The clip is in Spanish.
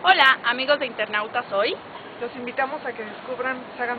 Hola, amigos de Internautas Hoy. Los invitamos a que descubran Saga